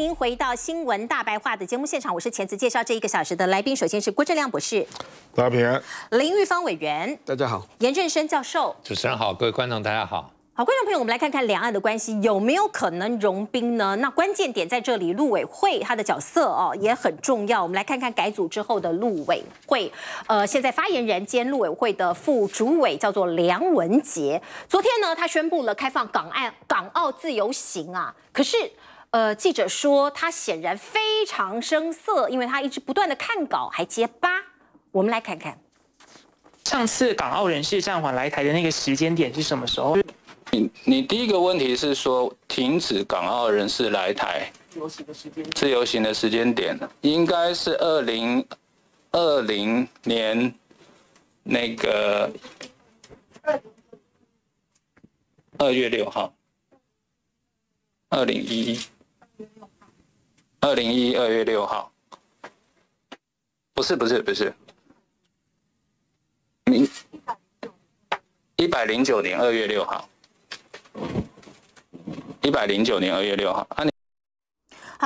您回到新闻大白话的节目现场，我是前次介绍这一个小时的来宾，首先是郭正亮博士，大家平安，林玉芳委员，大家好，严振生教授，主持人好，各位观众大家好。好，观众朋友，我们来看看两岸的关系有没有可能融冰呢？那关键点在这里，陆委会它的角色哦也很重要。我们来看看改组之后的陆委会，呃，现在发言人兼陆委会的副主委叫做梁文杰。昨天呢，他宣布了开放港岸港澳自由行啊，可是。呃，记者说他显然非常生涩，因为他一直不断的看稿还结巴。我们来看看，上次港澳人士暂缓来台的那个时间点是什么时候？你你第一个问题是说停止港澳人士来台自由行的时间？自由行的时间点，应该是二零二零年那个二月六号，二零一一。二零一二月六号，不是不是不是，明一百零九年二月六号，一百零九年二月六号。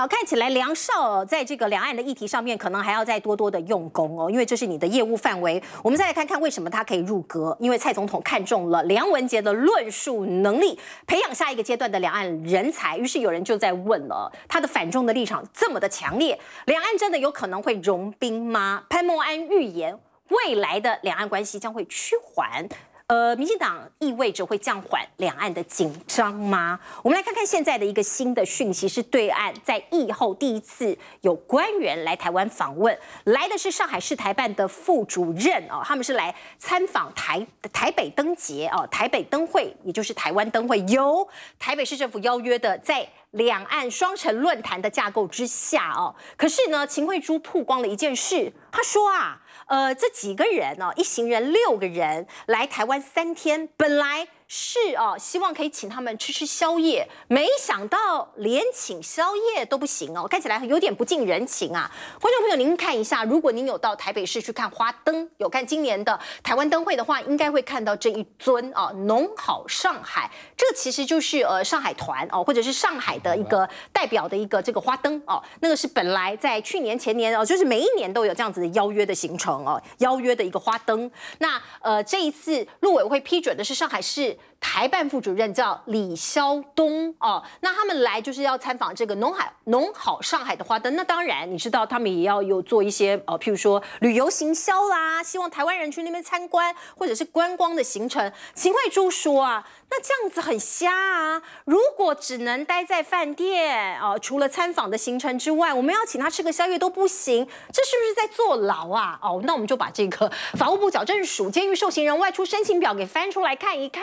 看起来梁少在这个两岸的议题上面，可能还要再多多的用功哦，因为这是你的业务范围。我们再来看看为什么他可以入阁，因为蔡总统看中了梁文杰的论述能力，培养下一个阶段的两岸人才。于是有人就在问了，他的反中的立场这么的强烈，两岸真的有可能会融冰吗？潘孟安预言未来的两岸关系将会趋缓。呃，民进党意味着会降缓两岸的紧张吗？我们来看看现在的一个新的讯息，是对岸在疫后第一次有官员来台湾访问，来的是上海市台办的副主任哦，他们是来参访台台北灯节哦，台北灯会，也就是台湾灯会，由台北市政府邀约的，在两岸双城论坛的架构之下哦。可是呢，秦惠珠曝光了一件事，她说啊。呃，这几个人哦，一行人六个人来台湾三天，本来。是哦，希望可以请他们吃吃宵夜，没想到连请宵夜都不行哦，看起来有点不近人情啊。观众朋友，您看一下，如果您有到台北市去看花灯，有看今年的台湾灯会的话，应该会看到这一尊啊，农好上海，这其实就是呃上海团哦，或者是上海的一个代表的一个这个花灯哦，那个是本来在去年前年哦，就是每一年都有这样子的邀约的行程哦，邀约的一个花灯。那呃这一次陆委会批准的是上海市。台办副主任叫李肖东哦，那他们来就是要参访这个农海农好上海的花灯。那当然，你知道他们也要有做一些呃，譬如说旅游行销啦，希望台湾人去那边参观或者是观光的行程。秦惠珠说啊。那这样子很瞎啊！如果只能待在饭店啊，除了参访的行程之外，我们要请他吃个宵夜都不行，这是不是在坐牢啊？哦，那我们就把这个 法务部矫正署监狱受刑人外出申请表给翻出来看一看。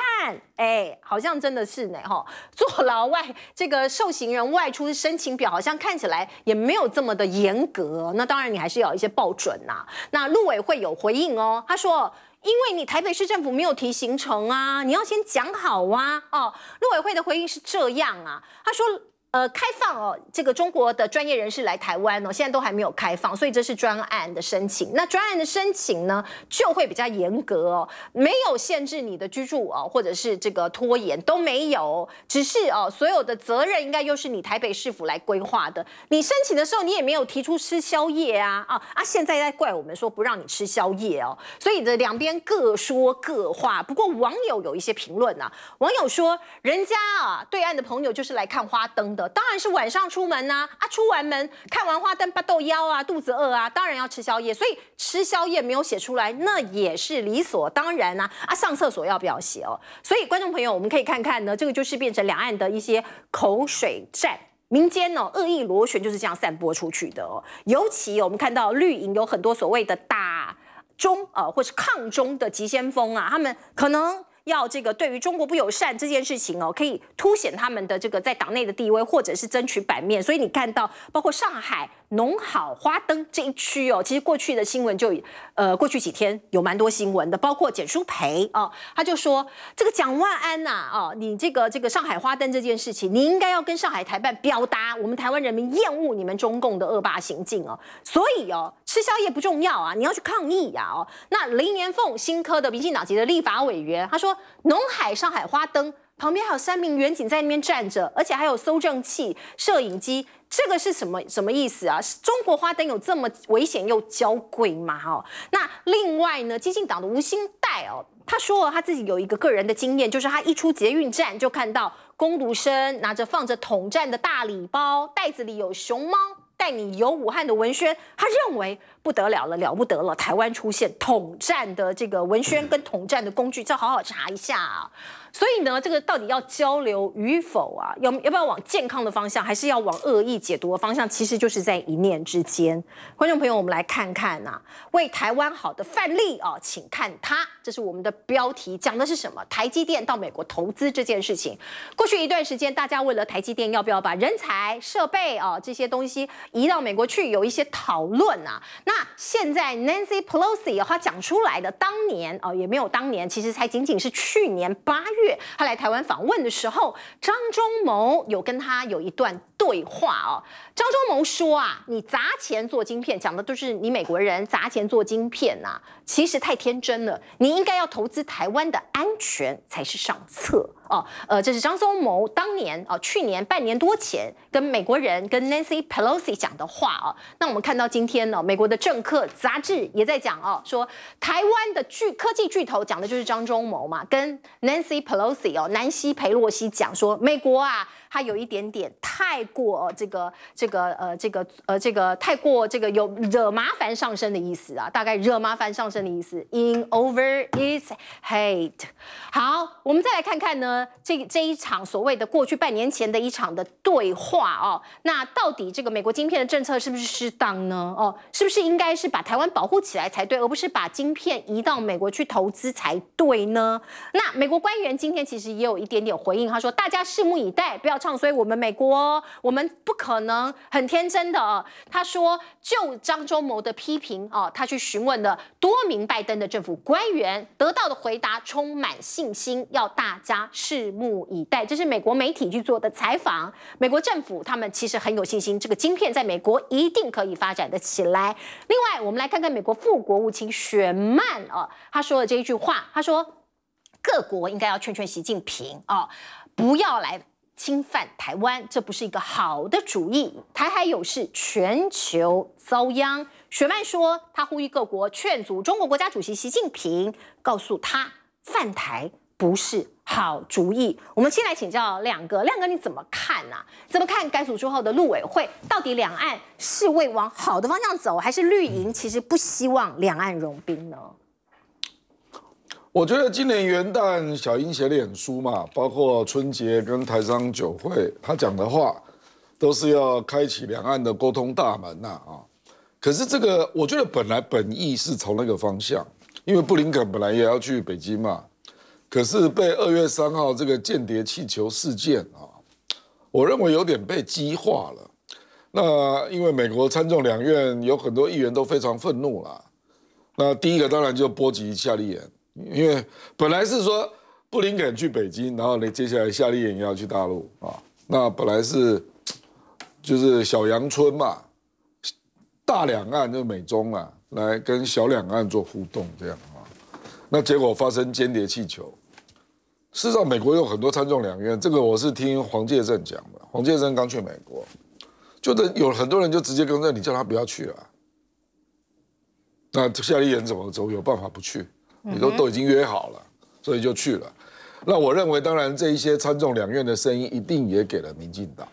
哎，好像真的是呢，哈，坐牢外这个受刑人外出申请表，好像看起来也没有这么的严格。那当然，你还是要一些报准呐。那陆委会有回应哦，他说。因为你台北市政府没有提行程啊，你要先讲好啊。哦，陆委会的回应是这样啊，他说。呃，开放哦，这个中国的专业人士来台湾哦，现在都还没有开放，所以这是专案的申请。那专案的申请呢，就会比较严格哦，没有限制你的居住哦，或者是这个拖延都没有，只是哦，所有的责任应该又是你台北市府来规划的。你申请的时候，你也没有提出吃宵夜啊啊啊！现在在怪我们说不让你吃宵夜哦，所以的两边各说各话。不过网友有一些评论啊，网友说人家啊，对岸的朋友就是来看花灯的。当然是晚上出门呐，啊，出完门看完花灯，不豆腰啊，肚子饿啊，当然要吃宵夜。所以吃宵夜没有写出来，那也是理所当然呐。啊，上厕所要不要写哦？所以观众朋友，我们可以看看呢，这个就是变成两岸的一些口水战，民间呢恶意螺旋就是这样散播出去的哦。尤其我们看到绿营有很多所谓的大中啊，或是抗中的急先锋啊，他们可能。要这个对于中国不友善这件事情哦，可以凸显他们的这个在党内的地位，或者是争取版面。所以你看到，包括上海农好花灯这一区哦，其实过去的新闻就呃，过去几天有蛮多新闻的，包括简书培哦，他就说这个蒋万安呐哦，你这个这个上海花灯这件事情，你应该要跟上海台办表达我们台湾人民厌恶你们中共的恶霸行径哦。所以哦。吃宵夜不重要啊，你要去抗议呀！哦，那林年凤新科的民进党籍的立法委员，他说，农海上海花灯旁边还有三名远警在那边站着，而且还有搜证器、摄影机，这个是什么什么意思啊？中国花灯有这么危险又娇贵吗？哦，那另外呢，激进党的吴兴代哦。他说他自己有一个个人的经验，就是他一出捷运站就看到工读生拿着放着统战的大礼包，袋子里有熊猫带你游武汉的文轩，他认为不得了了，了不得了，台湾出现统战的这个文宣跟统战的工具，要好好查一下啊。所以呢，这个到底要交流与否啊？要要不要往健康的方向，还是要往恶意解读的方向？其实就是在一念之间。观众朋友，我们来看看呐，为台湾好的范例啊，请看它，这是我们的标题，讲的是什么？台积电到美国投资这件事情。过去一段时间，大家为了台积电要不要把人才、设备啊这些东西移到美国去，有一些讨论啊。那那现在 Nancy Pelosi 他讲出来的，当年哦也没有当年，其实才仅仅是去年八月。月他来台湾访问的时候，张忠谋有跟他有一段对话哦。张忠谋说啊，你砸钱做晶片，讲的都是你美国人砸钱做晶片呐，其实太天真了。你应该要投资台湾的安全才是上策哦。呃，这是张忠谋当年哦，去年半年多前跟美国人跟 Nancy Pelosi 讲的话哦。那我们看到今天呢，美国的政客杂志也在讲哦，说台湾的巨科技巨头讲的就是张忠谋嘛，跟 Nancy。Pelosi 哦，南希佩洛西讲说，美国啊。它有一点点太过这个这个呃这个呃这个太过这个有惹麻烦上身的意思啊，大概惹麻烦上身的意思。In over its hate。好，我们再来看看呢，这这一场所谓的过去半年前的一场的对话哦，那到底这个美国晶片的政策是不是适当呢？哦，是不是应该是把台湾保护起来才对，而不是把晶片移到美国去投资才对呢？那美国官员今天其实也有一点点回应，他说大家拭目以待，不要。唱所以我们美国，我们不可能很天真的。他说，就张忠谋的批评哦，他去询问了多名拜登的政府官员，得到的回答充满信心，要大家拭目以待。这是美国媒体去做的采访，美国政府他们其实很有信心，这个晶片在美国一定可以发展的起来。另外，我们来看看美国副国务卿雪曼哦，他说了这一句话，他说各国应该要劝劝习近平哦，不要来。侵犯台湾，这不是一个好的主意。台海有事，全球遭殃。雪曼说，他呼吁各国劝阻中国国家主席习近平，告诉他犯台不是好主意。我们先来请教亮哥，亮哥你怎么看啊？怎么看改组之后的陆委会？到底两岸是为往好的方向走，还是绿营其实不希望两岸融冰呢？我觉得今年元旦小英写脸书嘛，包括春节跟台商酒会，他讲的话都是要开启两岸的沟通大门呐啊。可是这个我觉得本来本意是从那个方向，因为布林肯本来也要去北京嘛，可是被二月三号这个间谍气球事件啊，我认为有点被激化了。那因为美国参众两院有很多议员都非常愤怒了，那第一个当然就波及夏利言。因为本来是说布林肯去北京，然后呢，接下来夏立言要去大陆啊。那本来是就是小阳春嘛，大两岸就美中啊，来跟小两岸做互动这样啊。那结果发生间谍气球。事实上，美国有很多参众两院，这个我是听黄介正讲的。黄介正刚去美国，就等有很多人就直接跟着你，叫他不要去了。那夏立言怎么走？有办法不去？你都都已经约好了，所以就去了。那我认为，当然这一些参众两院的声音一定也给了民进党。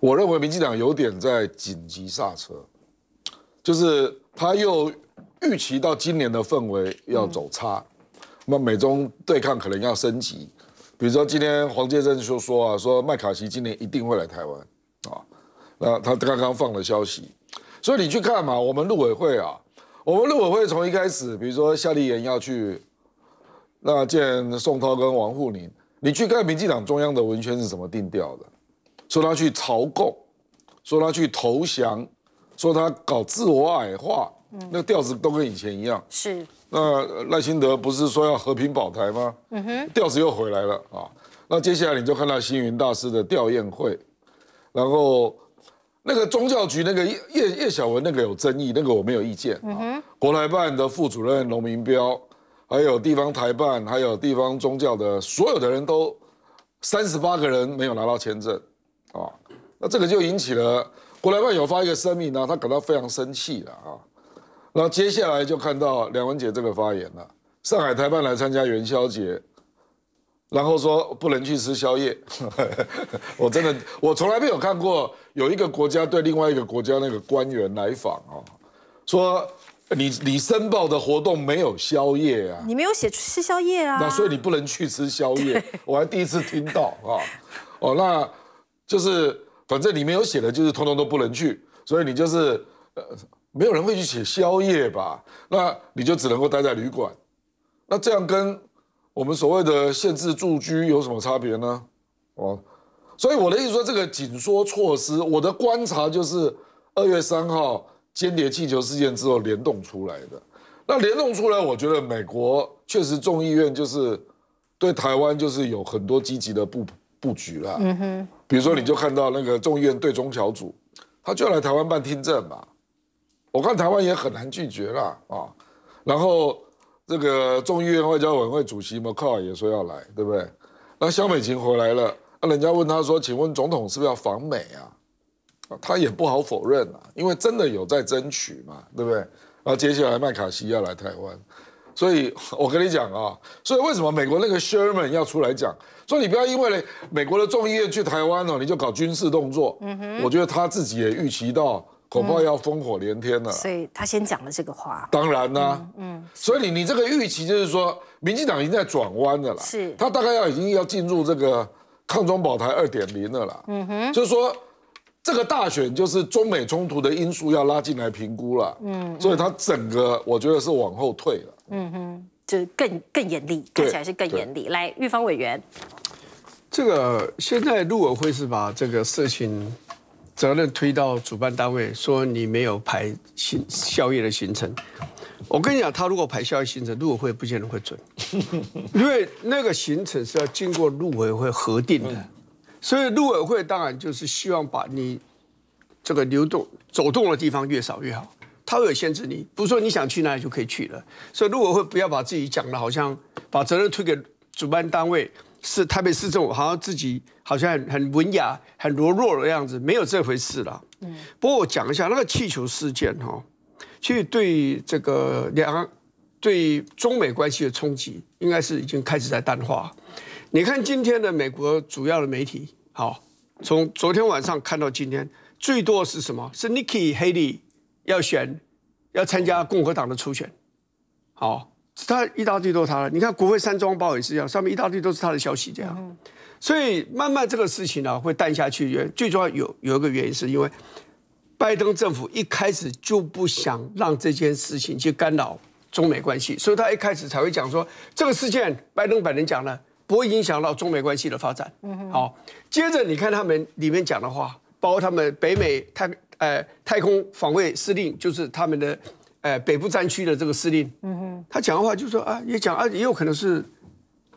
我认为民进党有点在紧急刹车，就是他又预期到今年的氛围要走差，那美中对抗可能要升级。比如说今天黄介正就说啊，说麦卡锡今年一定会来台湾啊，那他刚刚放了消息，所以你去看嘛，我们陆委会啊。我们陆委会从一开始，比如说夏立言要去那见宋涛跟王沪宁，你去看民进党中央的文宣是怎么定调的？说他去朝贡，说他去投降，说他搞自我矮化，那调子都跟以前一样。是。那赖清德不是说要和平保台吗？嗯哼。调子又回来了啊。那接下来你就看到星云大师的吊唁会，然后那个宗教局那个叶叶叶小文那个有争议，那个我没有意见。嗯国台办的副主任龙明标，还有地方台办，还有地方宗教的所有的人都三十八个人没有拿到签证，啊，那这个就引起了国台办有发一个声明呢，他感到非常生气了啊。然后接下来就看到梁文杰这个发言了，上海台办来参加元宵节。然后说不能去吃宵夜，我真的我从来没有看过有一个国家对另外一个国家那个官员来访啊，说你你申报的活动没有宵夜啊，你没有写吃宵夜啊，那所以你不能去吃宵夜，我还第一次听到啊，哦，那就是反正你没有写的就是通通都不能去，所以你就是呃没有人会去写宵夜吧，那你就只能够待在旅馆，那这样跟。我们所谓的限制住居有什么差别呢？哦，所以我的意思说，这个紧缩措施，我的观察就是二月三号间谍气球事件之后联动出来的。那联动出来，我觉得美国确实众议院就是对台湾就是有很多积极的布布局啦。嗯哼，比如说你就看到那个众议院对中小组，他就要来台湾办听证嘛。我看台湾也很难拒绝啦啊，然后。这个众议院外交委员会主席默克尔也说要来，对不对？那肖美琴回来了，那人家问他说：“请问总统是不是要访美啊？”他也不好否认啊，因为真的有在争取嘛，对不对？然后接下来麦卡锡要来台湾，所以我跟你讲啊，所以为什么美国那个 Sherman 要出来讲，说你不要因为美国的众议院去台湾哦，你就搞军事动作。嗯哼，我觉得他自己也预期到。恐怕要烽火连天了，所以他先讲了这个话。当然啦，嗯，所以你你这个预期就是说，民进党已经在转弯了啦，是，他大概要已经要进入这个抗中保台二点零了啦，嗯哼，就是说这个大选就是中美冲突的因素要拉进来评估了，嗯，所以他整个我觉得是往后退了，嗯哼，就更更严厉，看起来是更严厉。来，玉芳委员，这个现在陆委会是把这个事情。责任推到主办单位，说你没有排行宵夜的行程。我跟你讲，他如果排宵夜行程，陆委会不见得会准，因为那个行程是要经过陆委会核定的。所以陆委会当然就是希望把你这个流动走动的地方越少越好。他会有限制你，不是说你想去哪里就可以去了。所以陆委会不要把自己讲的好像把责任推给主办单位。是台北市政府好像自己好像很很文雅、很柔弱的样子，没有这回事了。嗯，不过我讲一下那个气球事件哈，其实对这个两对中美关系的冲击，应该是已经开始在淡化。你看今天的美国主要的媒体，好，从昨天晚上看到今天，最多是什么？是 Nikki Haley 要选，要参加共和党的初选，好。他一大堆都是他的，你看国会山庄报也是一样，上面一大堆都是他的消息，这样。所以慢慢这个事情呢会淡下去，原最重要有有一个原因是因为拜登政府一开始就不想让这件事情去干扰中美关系，所以他一开始才会讲说这个事件，拜登本人讲了不会影响到中美关系的发展。好，接着你看他们里面讲的话，包括他们北美太呃太空防卫司令，就是他们的。哎，北部战区的这个司令，嗯哼，他讲的话就说啊，也讲啊，也有可能是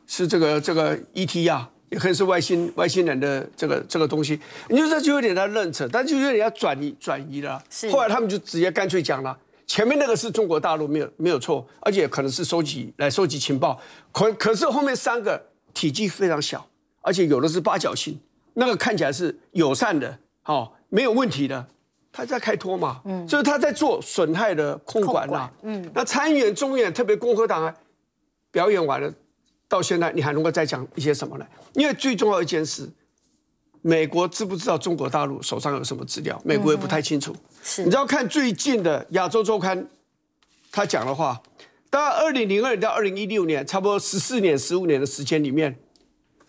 是这个这个 ET 呀，也可能是外星外星人的这个这个东西。你说这就有点在认扯，但就有点要转移转移了。是，后来他们就直接干脆讲了，前面那个是中国大陆没有没有错，而且可能是收集来收集情报。可可是后面三个体积非常小，而且有的是八角形，那个看起来是友善的，好没有问题的。他在开脱嘛，嗯，所以他在做损害的控管啦，嗯，那参议员、中院，特别共和党啊，表演完了，到现在你还能够再讲一些什么呢？因为最重要一件事，美国知不知道中国大陆手上有什么资料？美国也不太清楚。是，你知道看最近的《亚洲周刊》，他讲的话，大概二零零二到二零一六年，差不多十四年、十五年的时间里面，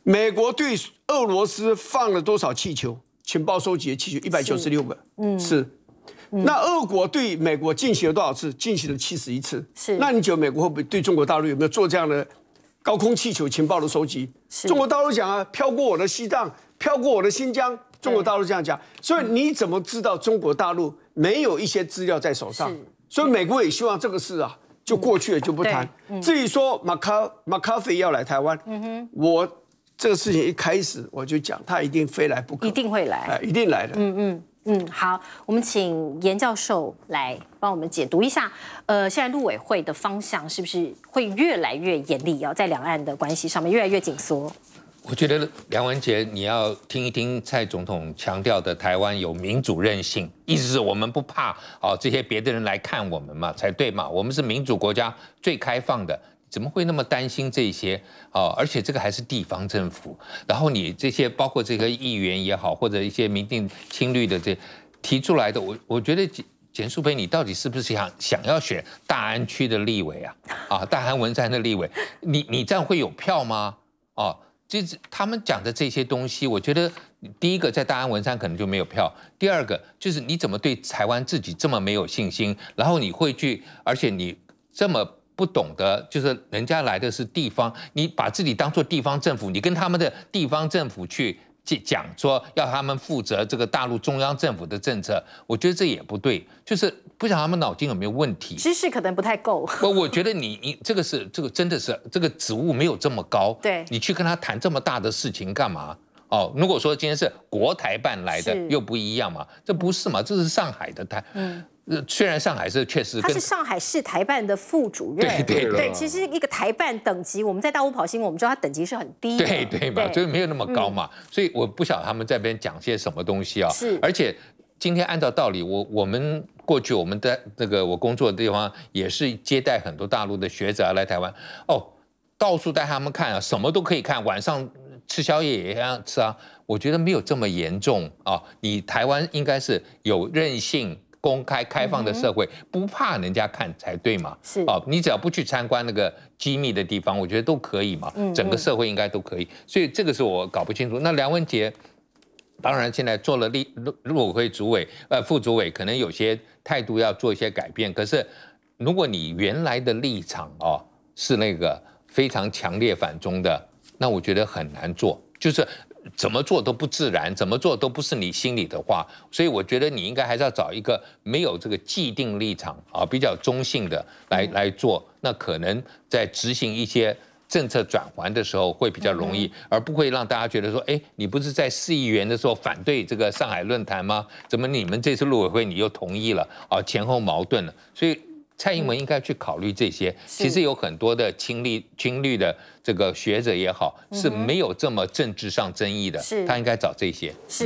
美国对俄罗斯放了多少气球？情报收集的气球一百九十六个，嗯，是。那俄国对美国进行了多少次？进行了七十一次。是。那你觉得美国会不会对中国大陆有没有做这样的高空气球情报的收集？中国大陆讲啊，飘过我的西藏，飘过我的新疆。中国大陆这样讲，所以你怎么知道中国大陆没有一些资料在手上？所以美国也希望这个事啊就过去了，就不谈。至于说马卡马卡菲要来台湾，嗯哼，我。这个事情一开始我就讲，他一定非来不可，一定会来，一定来的。嗯嗯，嗯，好，我们请严教授来帮我们解读一下。呃，现在陆委会的方向是不是会越来越严厉啊？在两岸的关系上面越来越紧缩。我觉得梁文杰，你要听一听蔡总统强调的台湾有民主韧性，意思是我们不怕哦这些别的人来看我们嘛，才对嘛。我们是民主国家，最开放的，怎么会那么担心这些哦？而且这个还是地方政府，然后你这些包括这个议员也好，或者一些民定亲绿的这提出来的，我我觉得简简淑培，你到底是不是想想要选大安区的立委啊？啊，大安文山的立委，你你这样会有票吗？哦。就是他们讲的这些东西，我觉得第一个在大安文山可能就没有票，第二个就是你怎么对台湾自己这么没有信心，然后你会去，而且你这么不懂得，就是人家来的是地方，你把自己当做地方政府，你跟他们的地方政府去。讲说要他们负责这个大陆中央政府的政策，我觉得这也不对，就是不晓得他们脑筋有没有问题，知识可能不太够。我我觉得你你这个是这个真的是这个职务没有这么高，对，你去跟他谈这么大的事情干嘛？哦，如果说今天是国台办来的，又不一样嘛，这不是嘛？这是上海的台，嗯。虽然上海是确实，他是上海市台办的副主任，对对对，其实一个台办等级，我们在大陆跑新闻，我们知道他等级是很低，对对嘛，就是没有那么高嘛，所以我不晓得他们在边讲些什么东西啊。是，而且今天按照道理，我我们过去我们在那个我工作的地方也是接待很多大陆的学者来台湾，哦，到处带他们看啊，什么都可以看，晚上吃宵夜也一样吃啊。我觉得没有这么严重啊，你台湾应该是有韧性。公开开放的社会不怕人家看才对嘛？是哦，你只要不去参观那个机密的地方，我觉得都可以嘛。整个社会应该都可以。所以这个是我搞不清楚。那梁文杰当然现在做了立陆陆委会主委呃副主委，可能有些态度要做一些改变。可是如果你原来的立场哦是那个非常强烈反中的，那我觉得很难做。就是。怎么做都不自然，怎么做都不是你心里的话，所以我觉得你应该还是要找一个没有这个既定立场啊，比较中性的来来做，那可能在执行一些政策转环的时候会比较容易，而不会让大家觉得说，哎，你不是在市议员的时候反对这个上海论坛吗？怎么你们这次陆委会你又同意了啊？前后矛盾了，所以。蔡英文应该去考虑这些，其实有很多的亲历亲绿的这个学者也好，是没有这么政治上争议的，他应该找这些。是。